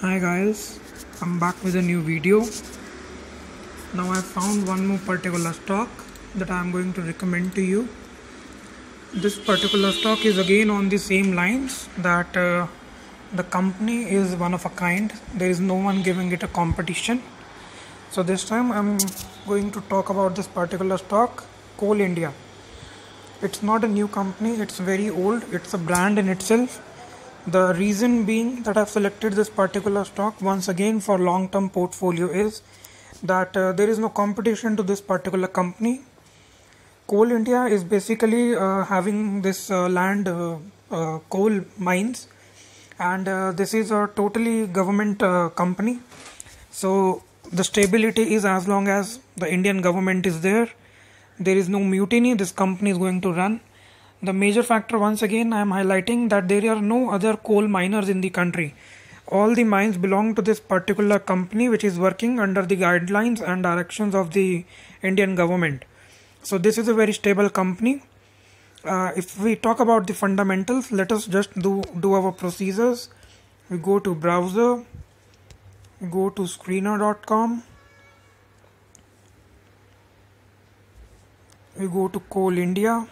Hi guys, I'm back with a new video. Now I found one more particular stock that I'm going to recommend to you. This particular stock is again on the same lines that uh, the company is one of a kind. There is no one giving it a competition. So this time I'm going to talk about this particular stock, Coal India. It's not a new company, it's very old, it's a brand in itself the reason being that I've selected this particular stock once again for long term portfolio is that uh, there is no competition to this particular company. Coal India is basically uh, having this uh, land uh, uh, coal mines and uh, this is a totally government company. So the stability is as long as the Indian government is there, there is no mutiny, this company is going to run the major factor, once again, I am highlighting that there are no other coal miners in the country. All the mines belong to this particular company which is working under the guidelines and directions of the Indian government. So, this is a very stable company. Uh, if we talk about the fundamentals, let us just do, do our procedures. We go to browser, go to screener.com, we go to Coal India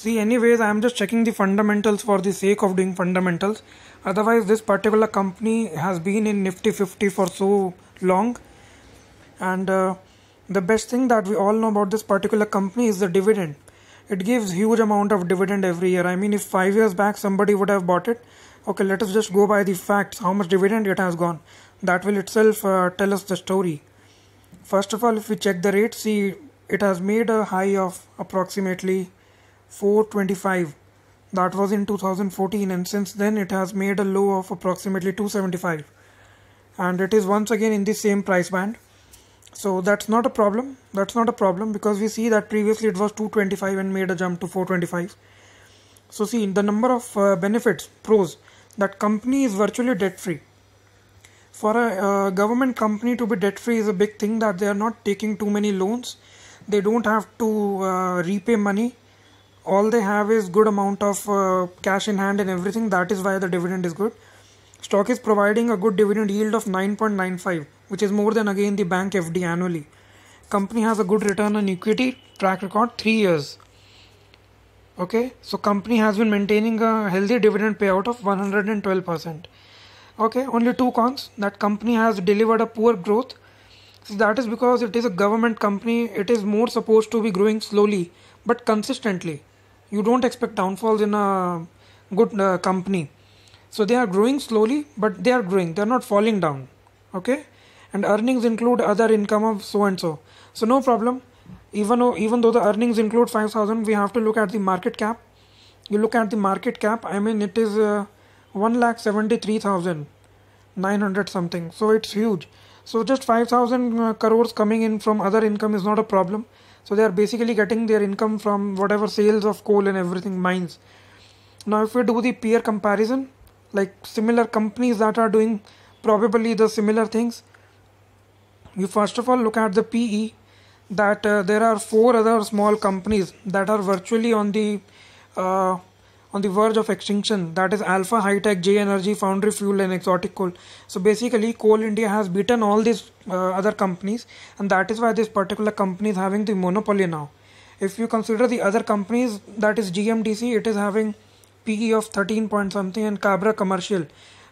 See, anyways, I am just checking the fundamentals for the sake of doing fundamentals. Otherwise, this particular company has been in Nifty 50 for so long. And uh, the best thing that we all know about this particular company is the dividend. It gives huge amount of dividend every year. I mean, if five years back somebody would have bought it, okay, let us just go by the facts, how much dividend it has gone. That will itself uh, tell us the story. First of all, if we check the rate, see, it has made a high of approximately 425 that was in 2014 and since then it has made a low of approximately 275 and it is once again in the same price band. So that's not a problem. That's not a problem because we see that previously it was 225 and made a jump to 425 so see the number of uh, benefits pros that company is virtually debt free for a uh, government company to be debt free is a big thing that they are not taking too many loans. They don't have to uh, repay money all they have is good amount of uh, cash in hand and everything. That is why the dividend is good. Stock is providing a good dividend yield of 9.95 which is more than again the bank fd annually. Company has a good return on equity track record 3 years. Okay? So company has been maintaining a healthy dividend payout of 112% okay? Only two cons. That company has delivered a poor growth. So that is because it is a government company. It is more supposed to be growing slowly but consistently you don't expect downfalls in a good uh, company. So they are growing slowly but they are growing. They're not falling down. Okay? And earnings include other income of so and so. So no problem. Even though even though the earnings include 5000 we have to look at the market cap. You look at the market cap i mean it is uh, 1 lakh 73900 something. So it's huge. So just 5000 uh, crores coming in from other income is not a problem so they are basically getting their income from whatever sales of coal and everything mines. Now if we do the peer comparison like similar companies that are doing probably the similar things you first of all look at the pe that uh, there are four other small companies that are virtually on the uh, on the verge of extinction. That is alpha high tech j energy foundry fuel and exotic coal. So basically coal india has beaten all these uh, other companies and that is why this particular company is having the monopoly now. If you consider the other companies that is gmdc it is having pe of 13 point something and cabra commercial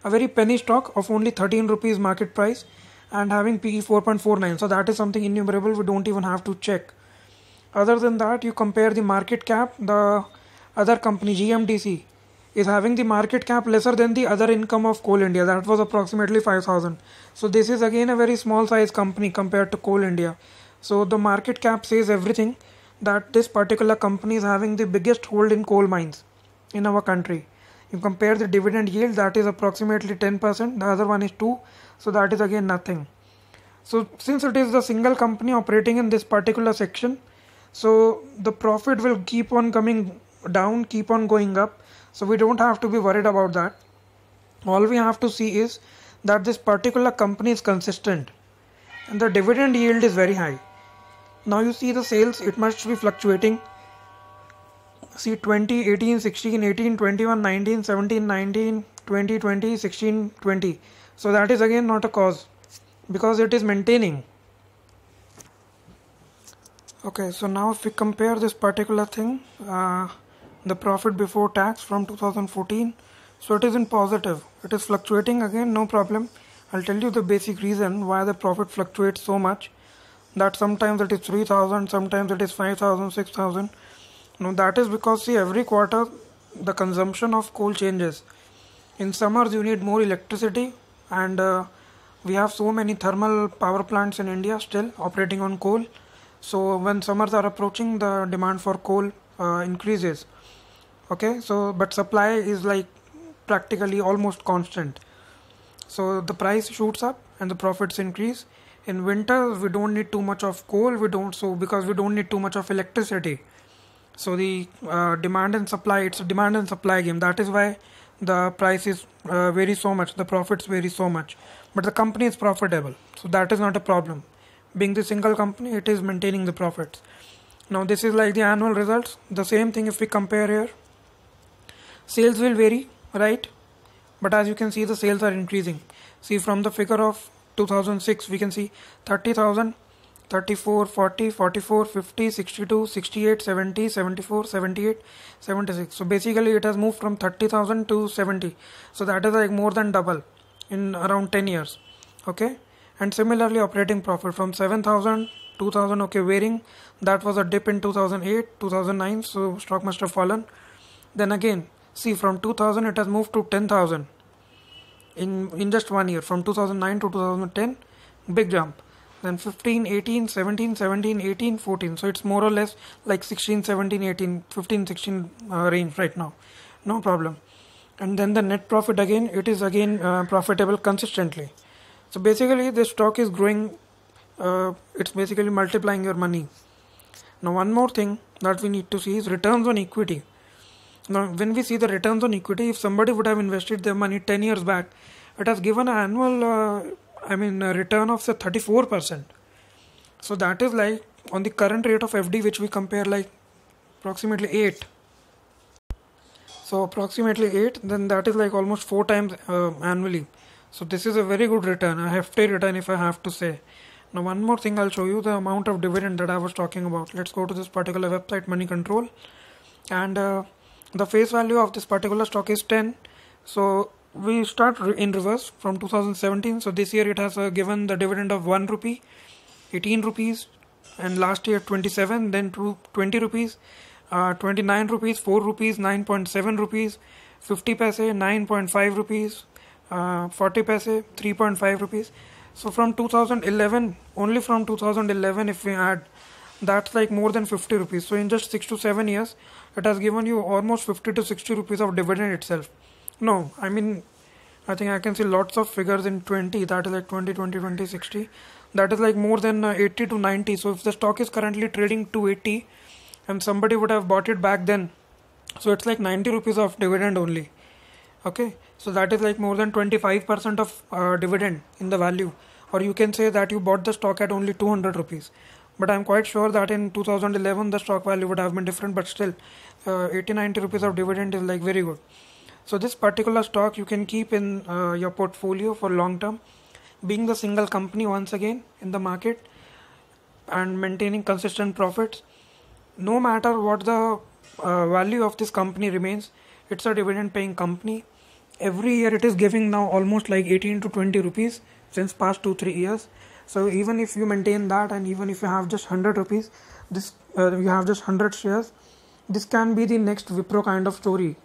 a very penny stock of only 13 rupees market price and having pe 4.49 so that is something innumerable we don't even have to check. Other than that you compare the market cap the other company GMDC is having the market cap lesser than the other income of Coal India. That was approximately 5000 so this is again a very small size company compared to Coal India. So the market cap says everything that this particular company is having the biggest hold in coal mines in our country. You compare the dividend yield that is approximately 10% the other one is 2 so that is again nothing. So since it is the single company operating in this particular section so the profit will keep on coming down keep on going up. So we don't have to be worried about that. All we have to see is that this particular company is consistent and the dividend yield is very high. Now you see the sales it must be fluctuating. See 20 18 16 18 21 19 17 19 20 20 16 20 so that is again not a cause because it is maintaining. Okay so now if we compare this particular thing uh, the profit before tax from 2014 so it is in positive. It is fluctuating again no problem. I'll tell you the basic reason why the profit fluctuates so much. That sometimes it is 3000 sometimes it is 5000 6000 now that is because see every quarter the consumption of coal changes. In summers you need more electricity and uh, we have so many thermal power plants in India still operating on coal. So when summers are approaching the demand for coal uh, increases okay so but supply is like practically almost constant. So the price shoots up and the profits increase. In winter we don't need too much of coal we don't so because we don't need too much of electricity. So the uh, demand and supply it's a demand and supply game. That is why the price is uh, vary so much the profits vary so much. But the company is profitable so that is not a problem. Being the single company it is maintaining the profits. Now this is like the annual results. The same thing if we compare here sales will vary right? But as you can see the sales are increasing. See from the figure of 2006 we can see 30000 34 40 44 50 62 68 70 74 78 76 so basically it has moved from 30000 to 70 so that is like more than double in around 10 years okay? And similarly operating profit from 7000 2000 okay varying. That was a dip in 2008 2009 so stock must have fallen. Then again see from 2000 it has moved to 10000 in in just one year from 2009 to 2010 big jump. Then 15 18 17 17 18 14 so it's more or less like 16 17 18 15 16 uh, range right now. No problem. And then the net profit again it is again uh, profitable consistently. So basically this stock is growing uh, it's basically multiplying your money. Now one more thing that we need to see is returns on equity now when we see the returns on equity if somebody would have invested their money 10 years back it has given an annual uh, I mean, return of say 34%. So that is like on the current rate of FD, which we compare like approximately 8. So approximately 8, then that is like almost 4 times uh, annually. So this is a very good return, a hefty return if I have to say. Now one more thing I'll show you the amount of dividend that I was talking about. Let's go to this particular website Money Control and uh, the face value of this particular stock is 10. So we start in reverse from 2017 so this year it has uh, given the dividend of 1 rupee 18 rupees and last year 27 then 20 rupees uh, 29 rupees 4 rupees 9.7 rupees 50 paise 9.5 rupees uh, 40 paise 3.5 rupees so from 2011 only from 2011 if we add that's like more than 50 rupees. So in just 6 to 7 years it has given you almost 50 to 60 rupees of dividend itself. No i mean i think i can see lots of figures in 20 that is like 20 20 20 60 that is like more than uh, 80 to 90 so if the stock is currently trading 280 and somebody would have bought it back then so it's like 90 rupees of dividend only. Okay? So that is like more than 25% of uh, dividend in the value. Or you can say that you bought the stock at only 200 rupees but i'm quite sure that in 2011 the stock value would have been different but still uh, 80 90 rupees of dividend is like very good. So this particular stock you can keep in uh, your portfolio for long term. Being the single company once again in the market and maintaining consistent profits no matter what the uh, value of this company remains it's a dividend paying company. Every year it is giving now almost like 18 to 20 rupees since past 2 3 years so even if you maintain that and even if you have just 100 rupees this uh, you have just 100 shares this can be the next wipro kind of story.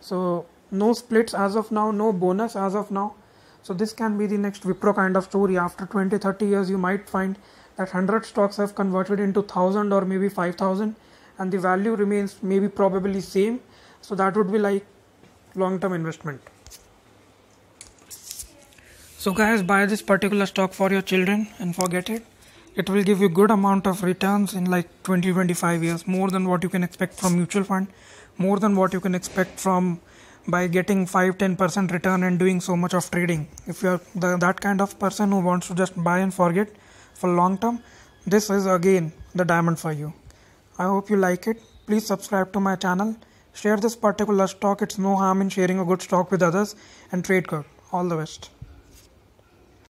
So no splits as of now no bonus as of now. So this can be the next wipro kind of story. After 20 30 years you might find that 100 stocks have converted into 1000 or maybe 5000 and the value remains maybe probably same. So that would be like long term investment so guys buy this particular stock for your children and forget it. It will give you good amount of returns in like 20 25 years more than what you can expect from mutual fund more than what you can expect from by getting 5 10% return and doing so much of trading. If you're the, that kind of person who wants to just buy and forget for long term this is again the diamond for you. I hope you like it. Please subscribe to my channel. Share this particular stock. It's no harm in sharing a good stock with others and trade good. All the best